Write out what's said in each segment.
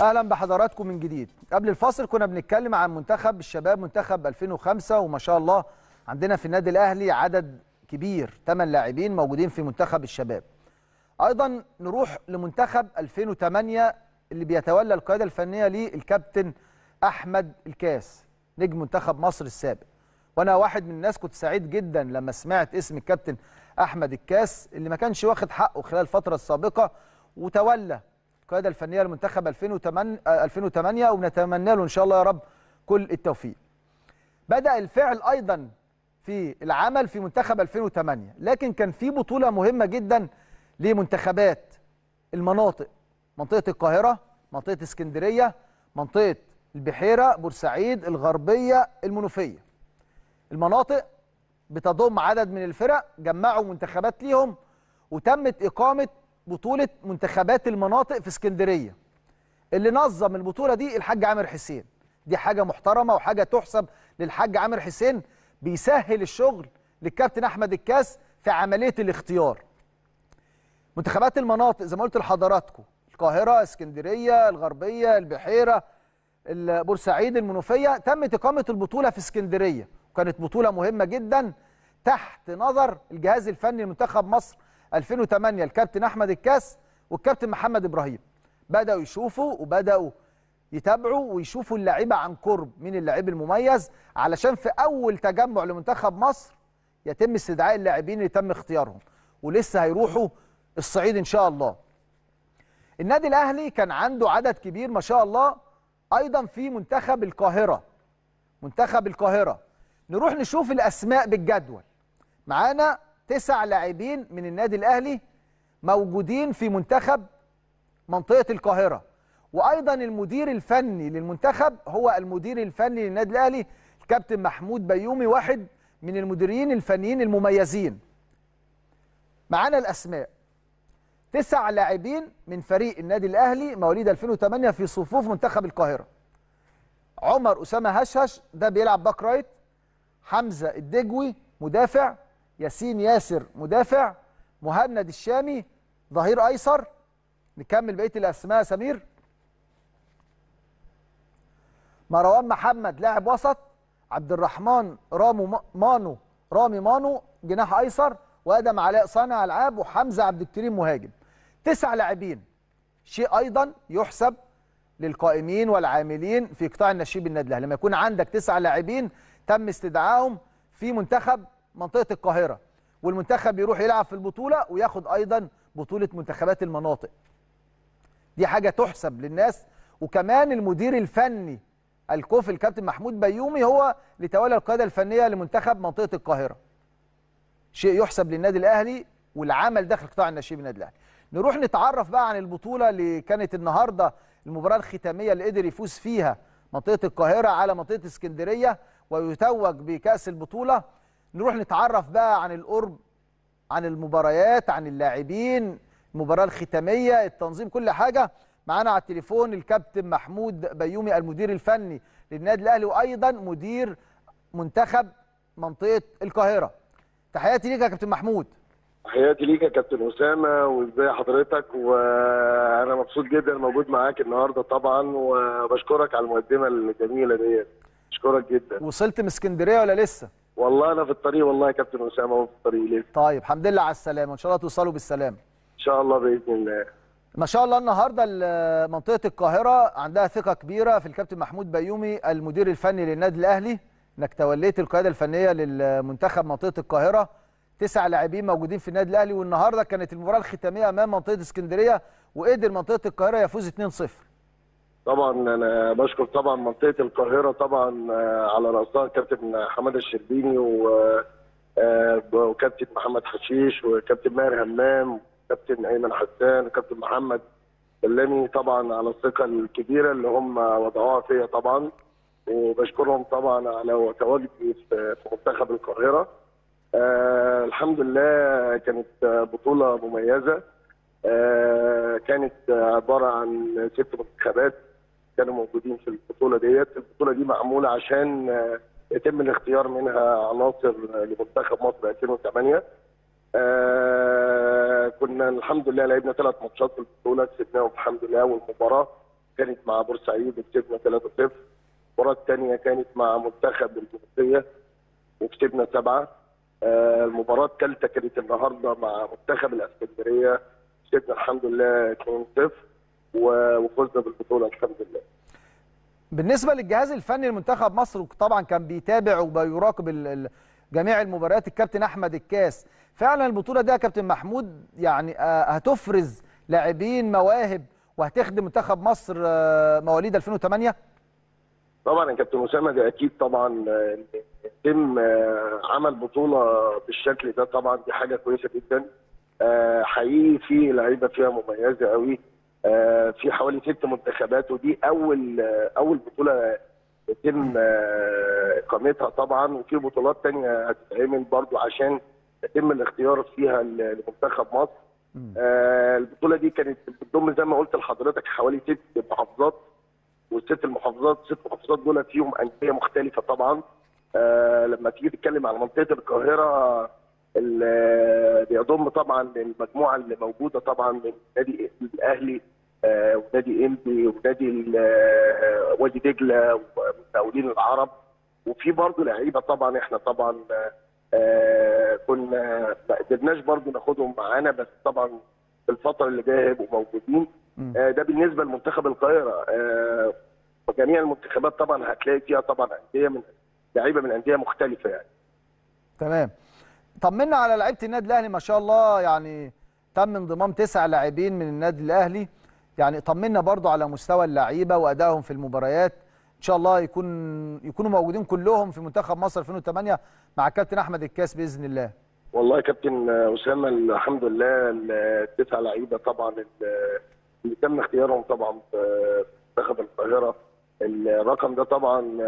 أهلا بحضراتكم من جديد. قبل الفاصل كنا بنتكلم عن منتخب الشباب منتخب 2005 وما شاء الله عندنا في النادي الأهلي عدد كبير 8 لاعبين موجودين في منتخب الشباب. أيضا نروح لمنتخب 2008 اللي بيتولى القيادة الفنية ليه الكابتن أحمد الكاس نجم منتخب مصر السابق. وأنا واحد من الناس كنت سعيد جدا لما سمعت اسم الكابتن أحمد الكاس اللي ما كانش واخد حقه خلال الفترة السابقة وتولى القيادة الفنية لمنتخب 2008 آه، 2008 وبنتمنى له إن شاء الله يا رب كل التوفيق. بدأ الفعل أيضا في العمل في منتخب 2008 لكن كان في بطولة مهمة جدا لمنتخبات المناطق منطقة القاهرة منطقة اسكندرية منطقة البحيرة بورسعيد الغربية المنوفية المناطق بتضم عدد من الفرق جمعوا منتخبات ليهم وتمت إقامة بطولة منتخبات المناطق في اسكندرية. اللي نظم البطولة دي الحاج عامر حسين. دي حاجة محترمة وحاجة تحسب للحاج عامر حسين بيسهل الشغل للكابتن أحمد الكاس في عملية الاختيار. منتخبات المناطق زي ما قلت لحضراتكم القاهرة اسكندرية الغربية البحيرة ال- بورسعيد المنوفية تمت إقامة البطولة في اسكندرية. وكانت بطولة مهمة جدا تحت نظر الجهاز الفني لمنتخب مصر 2008 الكابتن أحمد الكاس والكابتن محمد إبراهيم. بدأوا يشوفوا وبدأوا يتابعوا ويشوفوا اللعيبة عن قرب مين اللاعب المميز علشان في أول تجمع لمنتخب مصر يتم استدعاء اللاعبين اللي تم اختيارهم. ولسه هيروحوا الصعيد إن شاء الله. النادي الأهلي كان عنده عدد كبير ما شاء الله أيضا في منتخب القاهرة. منتخب القاهرة. نروح نشوف الأسماء بالجدول. معانا تسع لاعبين من النادي الأهلي موجودين في منتخب منطقة القاهرة. وأيضا المدير الفني للمنتخب هو المدير الفني للنادي الأهلي الكابتن محمود بيومي واحد من المديرين الفنيين المميزين. معانا الأسماء. تسع لاعبين من فريق النادي الأهلي مواليد 2008 في صفوف منتخب القاهرة. عمر أسامة هشهش ده بيلعب back right. حمزة الدجوي مدافع. ياسين ياسر مدافع مهند الشامي ظهير أيسر. نكمل بقية الأسماء سمير. مروان محمد لاعب وسط عبد الرحمن رامو مانو رامي مانو جناح أيسر وأدم علاء صانع ألعاب وحمزة عبد الكريم مهاجم. تسع لاعبين. شيء أيضا يحسب للقائمين والعاملين في قطاع النشيب النادي الأهلي. لما يكون عندك تسع لاعبين تم استدعائهم في منتخب منطقة القاهرة والمنتخب يروح يلعب في البطولة وياخد أيضا بطولة منتخبات المناطق. دي حاجة تحسب للناس. وكمان المدير الفني الكوف الكابتن محمود بيومي هو اللي تولى القيادة الفنية لمنتخب منطقة القاهرة. شيء يحسب للنادي الأهلي والعمل داخل قطاع الناشئين بالنادي الأهلي. نروح نتعرف بقى عن البطولة اللي كانت النهارده المباراة الختامية اللي قدر يفوز فيها منطقة القاهرة على منطقة اسكندرية ويتوج بكأس البطولة. نروح نتعرف بقى عن القرب عن المباريات عن اللاعبين المباراة الختامية التنظيم كل حاجة. معانا على التليفون الكابتن محمود بيومي المدير الفني للنادي الأهلي وأيضا مدير منتخب منطقة القاهرة. تحياتي ليك يا كابتن محمود. تحياتي ليك يا كابتن أسامة وإزاي حضرتك؟ وأنا مبسوط جدا موجود معاك النهارده طبعا وبشكرك على المقدمة الجميلة ديت. بشكرك جدا. وصلت من اسكندرية ولا لسه؟ والله أنا في الطريق والله يا كابتن أسامة وفي الطريق لسه طيب الحمد لله على السلامة ان شاء الله توصلوا بالسلامة. إن شاء الله بإذن الله. ما شاء الله النهارده ال- منطقة القاهرة عندها ثقة كبيرة في الكابتن محمود بيومي المدير الفني للنادي الأهلي إنك توليت القيادة الفنية للمنتخب منطقة القاهرة. تسع لاعبين موجودين في النادي الأهلي والنهاردة كانت المباراة الختامية أمام منطقة اسكندرية وقدر منطقة القاهرة يفوز 2-0 طبعا أنا بشكر طبعا منطقة القاهرة طبعا آه، على رأسها الكابتن حماده الشربيني و- آه، وكابتن محمد حشيش وكابتن ماهر همام وكابتن أيمن حسان وكابتن محمد سلامي طبعا على الثقة الكبيرة اللي هم وضعوها فيا طبعا. وبشكرهم طبعا على تواجدي في منتخب القاهرة. آه الحمد لله كانت آه، بطولة مميزة. آه كانت آه، عبارة عن ست منتخبات. كانوا موجودين في البطولة ديت. البطولة دي معمولة عشان آه، يتم الاختيار منها عناصر لمنتخب مصر 2008 آه كنا الحمد لله لعبنا ثلاث ماتشات في البطولة كسبناهم الحمد لله. والمباراة كانت مع بورسعيد وكسبنا 3-0 المباراة الثانية كانت مع منتخب الجنوبية وكسبنا سبعة. آه، المباراة الثالثة كانت النهارده مع منتخب الإسكندرية كسبنا الحمد لله 2-0 و- وفزنا بالبطولة الحمد لله. بالنسبة للجهاز الفني لمنتخب مصر طبعا كان بيتابع وبيراقب جميع المباريات الكابتن أحمد الكاس. فعلا البطولة دي يا كابتن محمود يعني آه، هتفرز لاعبين مواهب وهتخدم منتخب مصر آه، مواليد 2008 طبعا يا كابتن أسامة ده أكيد طبعا يتم آه، عمل بطولة بالشكل ده طبعا دي حاجة كويسة جدا. حقيقي في لعيبة فيها مميزة قوي في حوالي ست منتخبات ودي أول آه، أول بطولة يتم آه، إقامتها طبعا. وفي بطولات تانية هتتعمل برضو عشان يتم الاختيار فيها لمنتخب مصر. آه، البطولة دي كانت بتضم زي ما قلت لحضرتك حوالي ست محافظات. والست المحافظات ست محافظات دول فيهم أندية مختلفة طبعا. آه لما تيجي تتكلم على منطقة القاهرة ال- بيضم طبعا المجموعه اللي موجودة طبعا من نادي الأهلي آه ونادي إنبي ونادي آه، وادي دجلة والمقاولين العرب. وفي برضه لعيبة طبعا إحنا طبعا آه كنا ما قدرناش برضه ناخدهم معانا بس طبعا في الفترة اللي جاية هيبقوا موجودين. ده بالنسبة لمنتخب القاهرة. وجميع المنتخبات طبعا هتلاقي فيها طبعا أندية من لعيبة من أندية مختلفة يعني. تمام. طمنا على لعيبة النادي الأهلي ما شاء الله يعني تم انضمام تسع لاعبين من النادي الأهلي. يعني طمنا برضو على مستوى اللعيبة وأدائهم في المباريات. إن شاء الله يكون يكونوا موجودين كلهم في منتخب مصر 2008 مع الكابتن أحمد الكاس بإذن الله. والله يا كابتن أسامة الحمد لله التسع لعيبة طبعا اللي تم اختيارهم طبعا في منتخب القاهرة. الرقم ده طبعا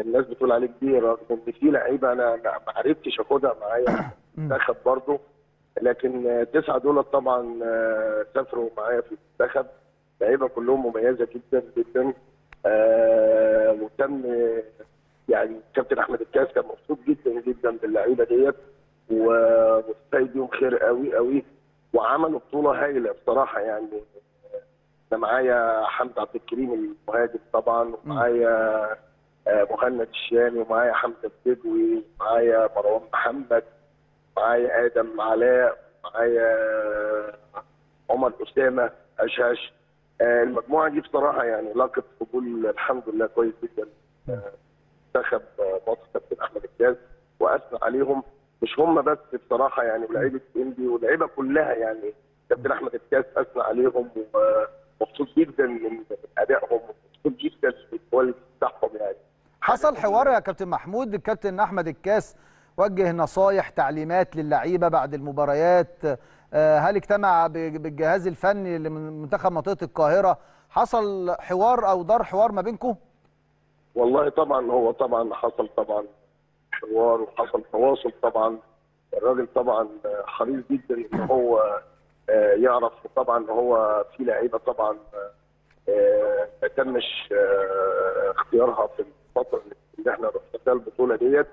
الناس بتقول عليه كبير رغم إن في لعيبة أنا ما عرفتش أخدها معايا المنتخب برضه. لكن آه، التسعه دول طبعا آه، سافروا معايا في المنتخب. لعيبة كلهم مميزة جدا جدا. آه، وتم آه، يعني كابتن أحمد الكاس كان مبسوط جدا جدا باللعيبة ديت ومستفيد بيهم خير قوي قوي وعملوا بطولة هايلة بصراحة يعني. أنا معايا حمد عبد الكريم المهاجم طبعا ومعايا آه، مهند الشامي ومعايا حمزة البدوي ومعايا مروان محمد معايا آدم علاء معايا عمر أسامة اشاش آه، المجموعة دي بصراحة يعني لاقت قبول الحمد لله كويس جدا. آه، منتخب آه، مصر كابتن أحمد الكاس واثنى عليهم. مش هم بس بصراحة يعني ولاعيبة إنبي واللعيبه كلها يعني. كابتن أحمد الكاس اثنى عليهم ومبسوط جدا من أدائهم ومبسوط جدا بال quality بتاعهم يعني حصل حوار يا كابتن محمود. الكابتن أحمد الكاس وجه نصايح تعليمات للعيبة بعد المباريات. آه، هل اجتمع بالجهاز الفني لمنتخب منطقة القاهرة؟ حصل حوار أو دار حوار ما بينكم والله طبعا هو طبعا حصل طبعا حوار وحصل تواصل طبعا. الراجل طبعا حريص جدا إن هو آه، يعرف طبعا هو في لعيبة طبعا آه، ما تمش اختيارها في الفترة اللي إحنا رحنا فيها البطولة ديت.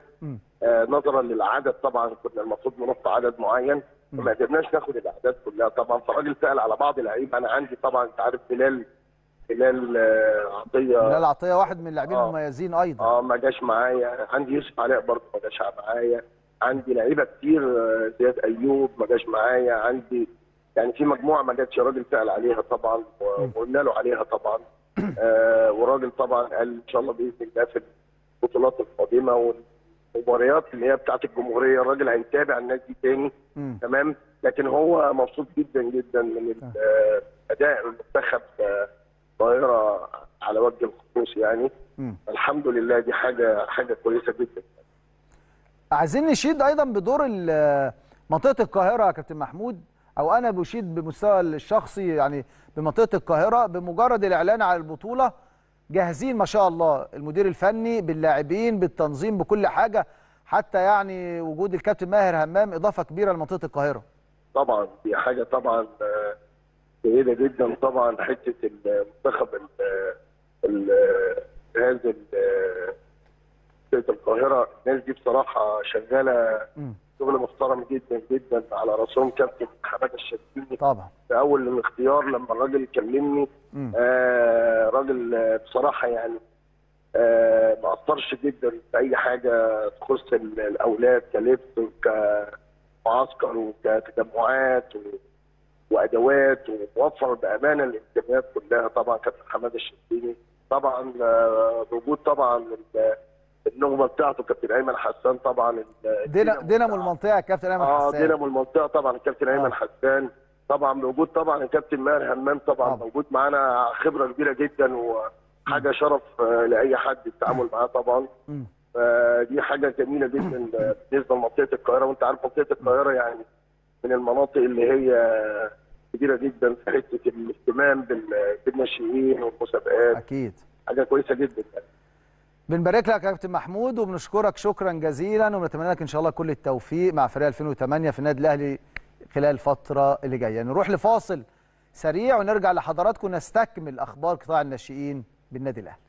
آه، نظرا للعدد طبعا كنا المفروض نروح عدد معين فما قدرناش ناخد الأعداد كلها. طبعا فالراجل سأل على بعض اللعيبه أنا عندي طبعا أنت عارف بلال بلال آه، عطية. بلال عطية واحد من اللاعبين آه. المميزين أيضا. آه ما جاش معايا. عندي يوسف علاء برضه ما جاش معايا. عندي لعيبة كتير آه، زياد أيوب ما جاش معايا. عندي يعني في مجموعة ما جاتش الراجل سأل عليها طبعا وقلنا له عليها طبعا. والراجل طبعا قال إن شاء الله بإذن الله في البطولات القادمة والمباريات اللي هي بتاعت الجمهورية الراجل هيتابع الناس دي تاني. تمام؟ لكن هو مبسوط جدا جدا من آه، أداء المنتخب آه، القاهرة على وجه الخصوص يعني. الحمد لله دي حاجة حاجة كويسة جدا. عايزين نشيد أيضا بدور منطقة القاهرة يا كابتن محمود. أو أنا بشيد بمستوى الشخصي يعني بمنطقة القاهرة بمجرد الإعلان على البطولة جاهزين ما شاء الله المدير الفني باللاعبين بالتنظيم بكل حاجة حتى يعني وجود الكابتن ماهر همام إضافة كبيرة لمنطقة القاهرة طبعا دي حاجة طبعا آه، جيده جدا طبعا حتة المنتخب ال- ال- جهاز ال- منطقة القاهرة الناس دي بصراحة شغالة. شغل محترم جدا جدا على راسهم. كابتن حماده الشربيني طبعا. في أول الاختيار لما الراجل كلمني. آه راجل آه، بصراحة يعني آه ما اثرش جدا في أي حاجة تخص ال- الأولاد كلبس وكمعسكر وكتجمعات و- وأدوات وموفر بأمانة الامكانيات كلها. طبعا كابتن حمادة الشربيني طبعا آه، بوجود طبعا النغمة بتاعته كابتن أيمن حسان طبعا دينامو المنطقة كابتن أيمن آه حسان. دينامو المنطقة طبعا الكابتن آه. ايمن حسان. طبعا موجود طبعا الكابتن ماهر همام طبعا طبعا. موجود معانا خبرة كبيرة جدا وحاجة شرف آه، لأي حد التعامل معاه طبعا. مم. فدي حاجة جميلة جدا آه، بالنسبة لمنطقة القاهرة. وأنت عارف منطقة القاهرة يعني من المناطق اللي هي كبيرة جدا في حتة الاهتمام بال- بالناشئين والمسابقات. أكيد. حاجة كويسة جدا يعني. بنبارك لك يا كابتن محمود وبنشكرك شكرا جزيلا ونتمنى لك إن شاء الله كل التوفيق مع فريق 2008 في النادي الأهلي خلال الفترة اللي جاية. نروح لفاصل سريع ونرجع لحضراتكم نستكمل أخبار قطاع الناشئين بالنادي الأهلي.